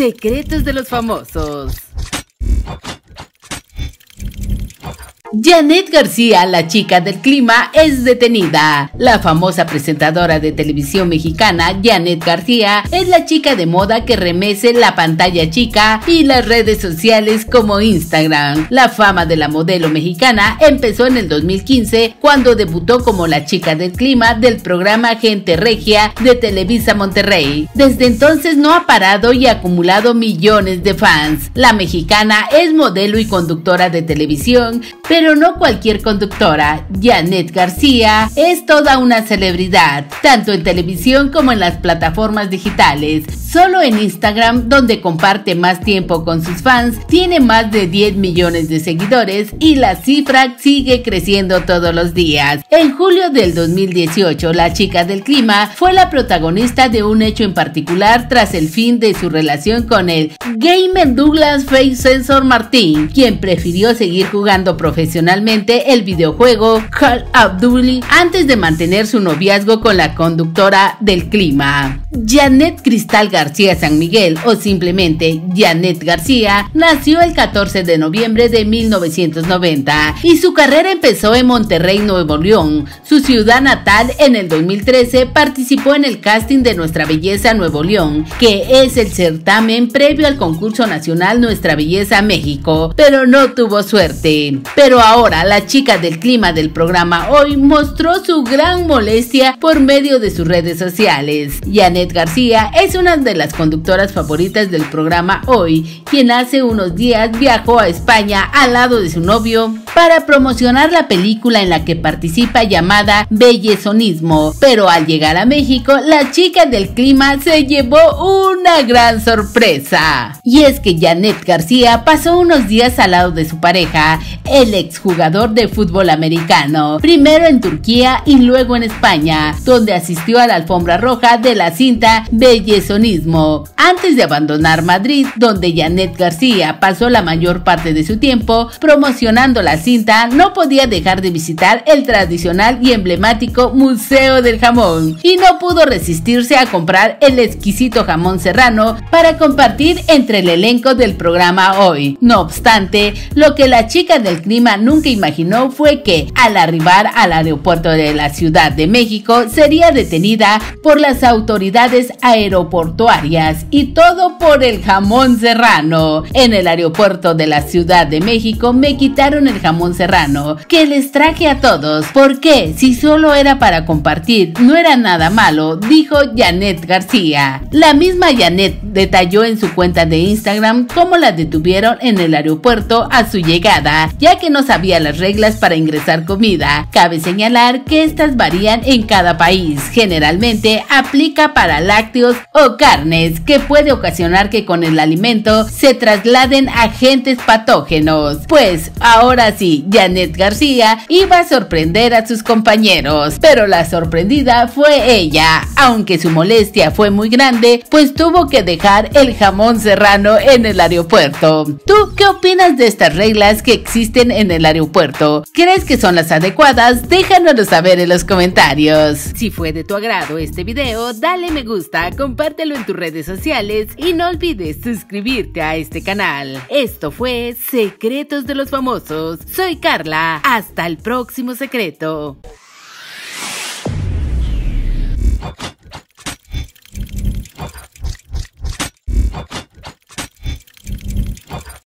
Secretos de los famosos. Janet García, la chica del clima, es detenida. La famosa presentadora de televisión mexicana, Janet García, es la chica de moda que remece la pantalla chica y las redes sociales como Instagram. La fama de la modelo mexicana empezó en el 2015 cuando debutó como la chica del clima del programa Gente Regia de Televisa Monterrey. Desde entonces no ha parado y ha acumulado millones de fans. La mexicana es modelo y conductora de televisión, pero no cualquier conductora. Janet García es toda una celebridad, tanto en televisión como en las plataformas digitales. Solo en Instagram, donde comparte más tiempo con sus fans, tiene más de 10 millones de seguidores y la cifra sigue creciendo todos los días. En julio del 2018, la chica del clima fue la protagonista de un hecho en particular tras el fin de su relación con el gamer Douglas Face Sensor Martin, quien prefirió seguir jugando profesionalmente el videojuego Call of Duty antes de mantener su noviazgo con la conductora del clima. Janet Cristal García San Miguel o simplemente Janet García nació el 14 de noviembre de 1990 y su carrera empezó en Monterrey, Nuevo León. Su ciudad natal en el 2013 participó en el casting de Nuestra Belleza Nuevo León, que es el certamen previo al concurso nacional Nuestra Belleza México, pero no tuvo suerte. Pero ahora la chica del clima del programa hoy mostró su gran molestia por medio de sus redes sociales. Janet García es una de las conductoras favoritas del programa Hoy, quien hace unos días viajó a España al lado de su novio para promocionar la película en la que participa llamada Bellezonismo. Pero al llegar a México, la chica del clima se llevó una gran sorpresa. Y es que Janet García pasó unos días al lado de su pareja, el exjugador de fútbol americano, primero en Turquía y luego en España, donde asistió a la alfombra roja de la cinta Bellezonismo. Antes de abandonar Madrid, donde Janet García pasó la mayor parte de su tiempo promocionando la cinta, no podía dejar de visitar el tradicional y emblemático Museo del Jamón y no pudo resistirse a comprar el exquisito jamón serrano para compartir entre el elenco del programa hoy. No obstante, lo que la chica del clima nunca imaginó fue que al arribar al aeropuerto de la Ciudad de México sería detenida por las autoridades aeroportuarias y todo por el jamón serrano. En el aeropuerto de la Ciudad de México me quitaron el jamón serrano que les traje a todos. ¿Por qué? Si solo era para compartir, no era nada malo, dijo Janet García. La misma Janet detalló en su cuenta de Instagram cómo la detuvieron en el aeropuerto a su llegada, ya que no sabía las reglas para ingresar comida. Cabe señalar que estas varían en cada país. Generalmente aplica para lácteos o carnes, que puede ocasionar que con el alimento se trasladen agentes patógenos. Pues ahora sí, Janet García iba a sorprender a sus compañeros, pero la sorprendida fue ella, aunque su molestia fue muy grande, pues tuvo que dejar el jamón serrano en el aeropuerto. ¿Tú qué opinas de estas reglas que existen en el aeropuerto? ¿Crees que son las adecuadas? Déjanoslo saber en los comentarios. Si fue de tu agrado este video, dale me gusta, compártelo en tus redes sociales y no olvides suscribirte a este canal. Esto fue Secretos de los Famosos. Soy Carla. Hasta el próximo secreto.